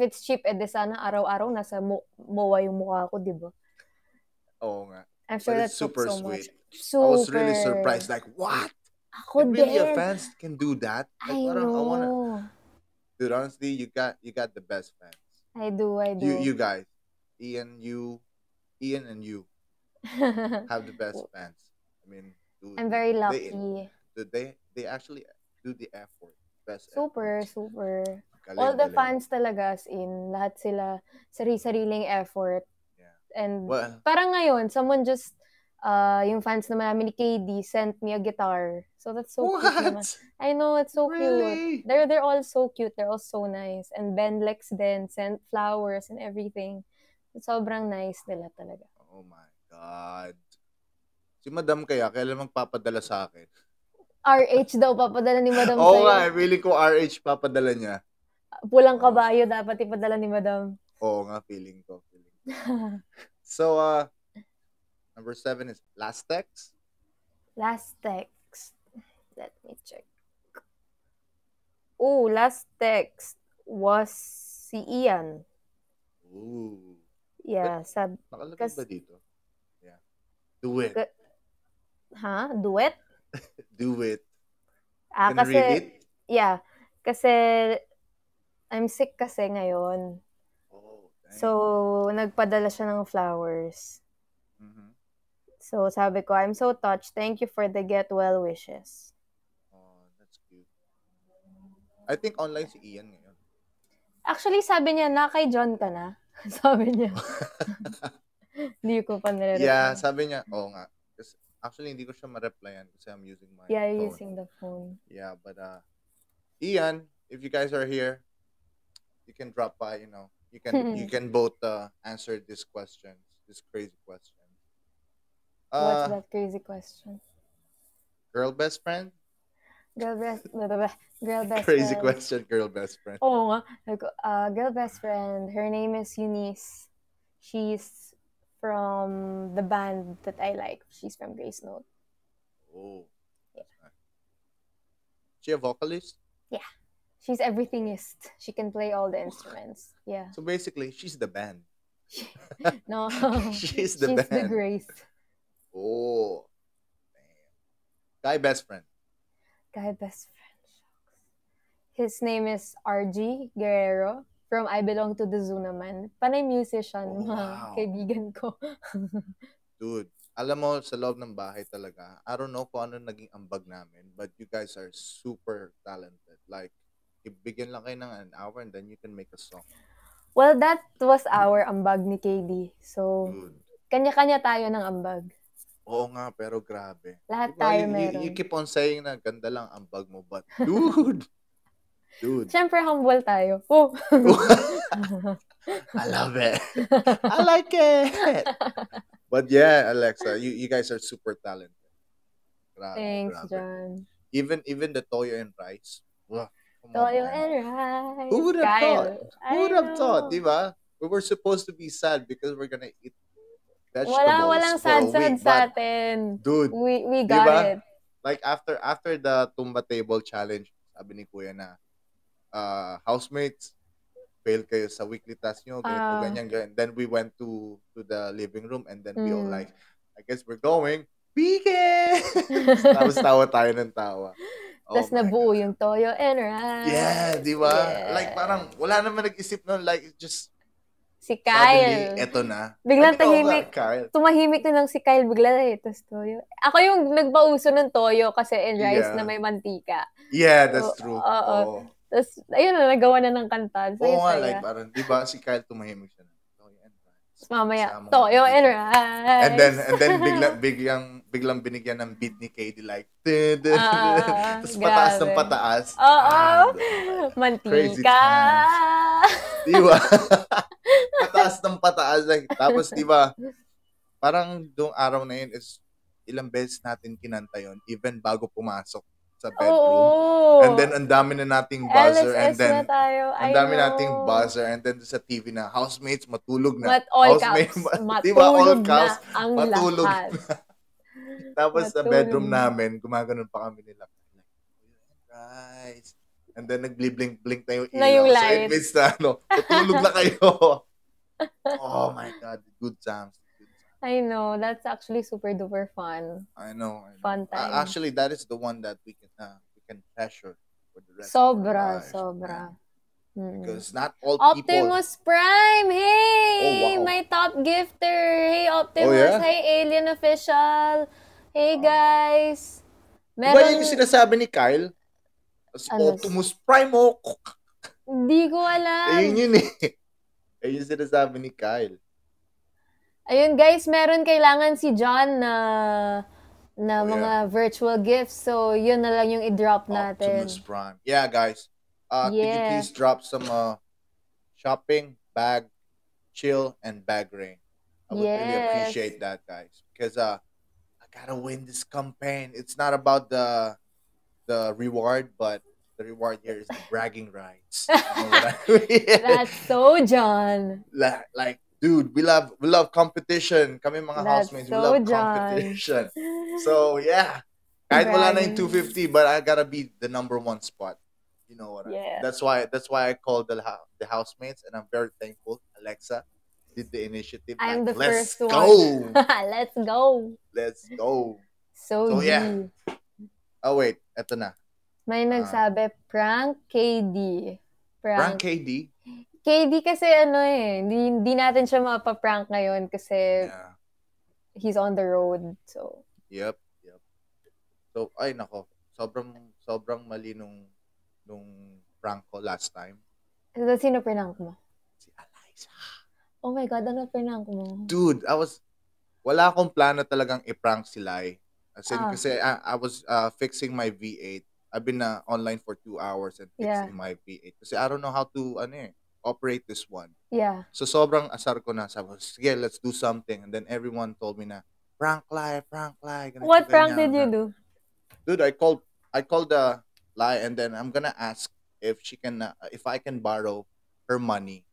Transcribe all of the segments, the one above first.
it's cheap, edi sana araw-araw nasa mo- MOA yung mukha ko, di ba? Oo nga. I'm sure But that it's took super so sweet. much. I Super. was really surprised. Like, what? Ako Like, really, din. your fans can do that? Like, I parang, I wanna, know. dude, honestly, you got you got the best fans. I do, I do. You you guys, Ian, you, Ian, and you have the best fans. I mean, dude, I'm very they- lucky. dude, they they actually do the effort. Best Super, effort. super. Galing, All the galing. fans talaga, as in, lahat sila, sari-sariling effort. Yeah. And Well, parang ngayon, someone just, uh, yung fans naman namin ni KD sent me a guitar. So that's so cute naman. what? I know, it's so cute. Really? They're they're all so cute. They're all so nice. And Ben Lex then sent flowers and everything. Sobrang nice nila talaga. Oh my God. Si Madam kaya, kailan magpapadala sa akin? RH daw papadala ni Madam Oo sa'yo. nga, eh, feeling ko RH papadala niya. Pulang kabayo dapat ipadala ni Madam. Oo nga, feeling ko. Feeling ko. So, uh, number seven is last text. last text. Let me check. Oh, last text was si Ian. Ooh. Yeah, sab Nakalagay Kas- ba dito? Yeah. Ka- ha? Duet? Do it. Ah, Can kasi, read it? yeah, kasi I'm sick kasi ngayon. Oh, dang. So, nagpadala siya ng flowers. Mhm. So, sabi ko, I'm so touched. Thank you for the get well wishes. Oh, that's cute. I think online si Ian ngayon. Actually, sabi niya, na kay John ka na. sabi niya. Hindi ko pa nire Yeah, sabi niya, oo nga. Kasi actually, hindi ko siya ma-replyan kasi I'm using my Yeah, phone. using the phone. Yeah, but uh, Ian, if you guys are here, you can drop by. You know, you can you can both uh, answer these questions, this crazy question. What's Uh, that crazy question? girl best friend? Girl best, blah, blah, blah. girl best crazy friend. question, girl best friend. Oh, nga. Uh, girl best friend, her name is Eunice. She's from the band that I like. She's from Grace Note. Oh, Yeah. She a vocalist? She's everythingist. She can play all the instruments. Yeah. So basically, she's the band. No. She's the She's the. Grace. Oh, damn. Guy best friend. Guy best friend. His name is RG Guerrero from I Belong to the Zoo naman. Panay musician, Oh, mga wow. kaibigan ko. Dude, alam mo, sa loob ng bahay talaga, I don't know kung ano naging ambag namin, but you guys are super talented. Like, ibigyan lang kayo ng an hour and then you can make a song. well, that was our ambag ni KD. So, kanya-kanya tayo ng ambag. Oo nga, pero grabe. Lahat Diba, tayo you, meron. you keep on saying na ganda lang ang ambag mo, but dude, dude, Siyempre, humble tayo. Oh. I love it. I like it. But yeah, Alexa, you, you guys are super talented. Grabe, Thanks, grabe. John. Even even the Toyo and Rice. Wow, Toyo and rice. Who would have Kyle. thought? Who would have thought, di ba? We were supposed to be sad because we're gonna eat vegetables Wala, walang sad-sad week. sa atin. dude, We, we got ba? it. like after after the Tumba Table Challenge, sabi ni Kuya na, uh, housemates, fail kayo sa weekly task nyo, ganito, Ah. ganyan, ganyan. Then we went to to the living room and then we all Mm. like, I guess we're going, Weekend! Tapos tawa tayo ng tawa. Oh Tapos nabuo God. yung Toyo and rice. Yeah, di ba? Yeah. Like parang wala naman nag-isip nun. Like just Si suddenly, Kyle. eto na. Biglang tahimik. Kyle. Tumahimik na lang si Kyle bigla eh. Tapos Toyo. Ako yung nagpauso ng Toyo kasi and rice Yeah. na may mantika. Yeah, that's Oo, true. oo. Oo. Tapos, ayun na, nagawa na ng kanta. So, Oo nga, like parang, di ba si Kyle tumahimik siya. na, "Toyo and rice." Tapos mamaya, Toyo and rice. And then, and then biglang, biglang, biglang binigyan ng beat ni Katie like. Ah, Tapos pataas ng pataas. Oo. Ah, Crazy Mantika. Di ba? pataas ng pataas. Like, tapos, di ba, parang doong araw na yun is ilang beses natin kinanta yun, even bago pumasok sa bedroom. Oo. And then, ang dami na nating buzzer. and LSS then, na tayo. ang I dami know. nating buzzer. And then, sa TV na, housemates, matulog na. Mat all Housemate, caps. di ba, all Matulog caps, na ang matulog lahat. Tapos sa Matulog bedroom na. namin, gumaganon pa kami nila. Guys, And then nagblink-blink na yung ilaw. Na yung So light. it means na ano, tutulog na kayo. oh my God. Good times. I know. That's actually super duper fun. I know. I know. Fun Uh, time. actually, that is the one that we can uh, we can treasure for the rest of our Sobra, sobra. Mm. Because not all people. Optimus Prime! Hey! Oh, wow. My top gifter! Hey, Optimus! Oh, yeah? Hey, Alien Official! Hey, guys! Meron... yun yung sinasabi ni Kyle? Si Ano? Optimus Prime, oh. Hindi ko alam. Ayun yun eh. Ayun yung sinasabi ni Kyle. Ayun, guys, meron kailangan si John na na Oh, mga virtual gifts. So, yun na lang yung i-drop natin. Optimus Prime. Yeah, guys. Uh, Could you Yeah. please drop some uh, shopping, bag, chill, and bag ring? I would really Yes. appreciate that, guys. Because uh, I gotta win this campaign. It's not about the the reward, but the reward here is the bragging rights. You know what I mean? That's so John. like, like, dude, we love we love competition. Kami mga That's housemates, we love John. competition. So yeah, Kahit wala na yung 250, but I gotta be the number one spot. You know what? I mean? Yeah. That's why that's why I called the the housemates, and I'm very thankful. Alexa did the initiative. I'm like, the Let's first go. one. Let's go. Let's go. So, So, yeah. Oh wait, eto na. May ah. nagsabi, prank KD. Frank Prank. KD. KD kasi ano eh, hindi, hindi natin siya mapaprank ngayon kasi Yeah. he's on the road. So, Yep. Yep. So ay nako, sobrang sobrang mali nung nung prank ko last time. so sino prank mo? Si Eliza. Oh my God, ano prank mo? dude, I was, wala akong plano talagang i-prank si Lai. As in, Ah. kasi I, I was uh, fixing my V8. I've been uh, online for two hours and Yeah. fixing my V8. Kasi I don't know how to, ano eh, operate this one. Yeah. So, sobrang asar ko na. Sabi sige, let's do something. And then everyone told me na, prank Lai, prank Lai. ganito, What prank did you do? Dude, I called, I called the lie and then I'm gonna ask if she can, uh, if I can borrow her money.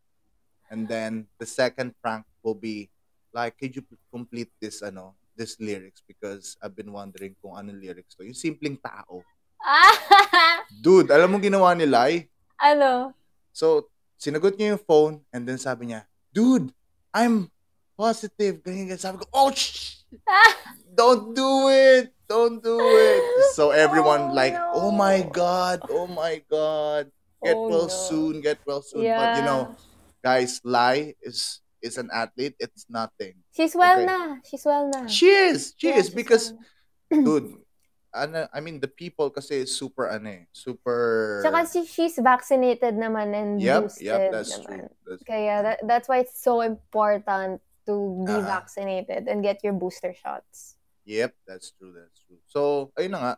And then the second prank will be, like, could you complete this, ano, this lyrics? Because I've been wondering kung ano lyrics to. Yung simpleng tao. Dude, alam mo ginawa ni Lai? ano? So, sinagot niya yung phone and then sabi niya, dude, I'm positive. Ganyan, ganyan. Sabi ko, oh, shh! Don't do it! Don't do it! So everyone Oh, like, oh my no. God, oh my God. Get Oh, well no. soon, get well soon. Yeah. But you know, guys, Lai is is an athlete. It's nothing. She's well Okay. na. She's well na. She is. She Yeah, is because, well dude, ano, I mean, the people kasi super, ano eh, super... Tsaka si, she's vaccinated naman and Yep, boosted yep, that's naman. true. That's Kaya that, that's why it's so important to be Ah. vaccinated and get your booster shots. Yep, that's true, that's true. So, ayun na nga,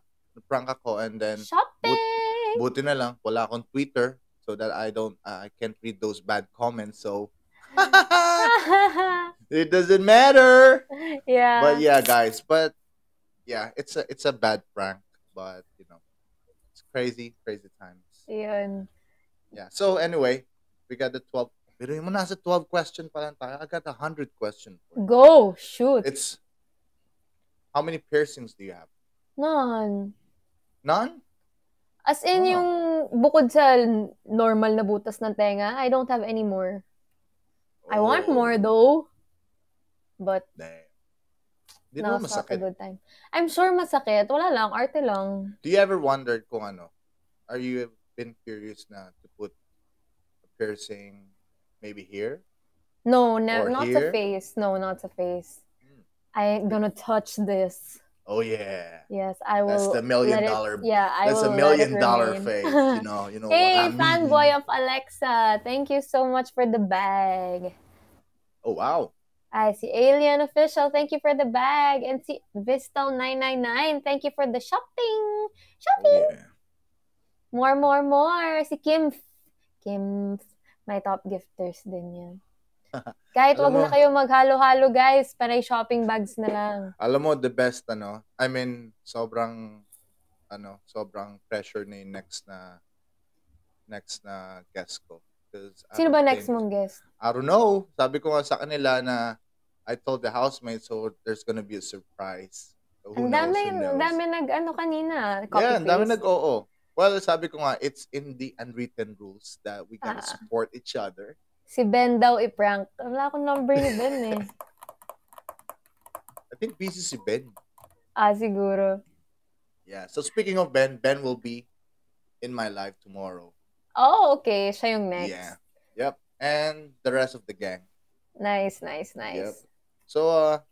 prank ako and then, Shopping! buti na lang, wala akong Twitter so that I don't, uh, I can't read those bad comments. So, it doesn't matter. yeah. But yeah, guys, but yeah, it's a it's a bad prank, but you know, it's crazy, crazy times. Yun. Yeah. So anyway, we got the 12. Pero yung nasa 12 question pa lang tayo. I got a 100 question. Go! Shoot! It's how many piercings do you have? None. None? As in, Oh. yung bukod sa normal na butas ng tenga, I don't have any more. I want Oh, more though. But, Damn. Di no, naman it's not a good time. I'm sure masakit. Wala lang. Arte lang. Do you ever wondered kung ano? Are you been curious na to put a piercing maybe here? No, ne- Or not here? sa face. No, not sa face. Hmm. I ain't gonna touch this. Oh yeah. Yes, I will. That's the million it- dollar- Yeah, I That's will a million dollar face. You know, you know hey, what I mean. fanboy of Alexa. Thank you so much for the bag. Oh wow. I see Alien Official. Thank you for the bag. And see Vistal999. Thank you for the shopping. Shopping. yeah. More, more, more. Si Kim. Kim. My top gifters din yan. Kahit wag mo- na kayo maghalo-halo, guys. Panay shopping bags na lang. Alam mo the best ano? I mean, sobrang ano, sobrang pressure na yung next na next na guest ko. Sino ba next mong guest? I don't know. Sabi ko nga sa kanila na I told the housemates so there's gonna be a surprise. So who Ang dami, ang dami nag, ano kanina, Yeah, ang dami copy-paste. nag-oo. Well, sabi ko nga, it's in the unwritten rules that we gotta Ah. support each other. Si Ben daw i-prank. Wala akong number ni Ben eh. I think busy si Ben. Ah, siguro. Yeah. So speaking of Ben, Ben will be in my life tomorrow. Oh, okay. Siya yung next. Yeah. Yep. And the rest of the gang. Nice, nice, nice. So uh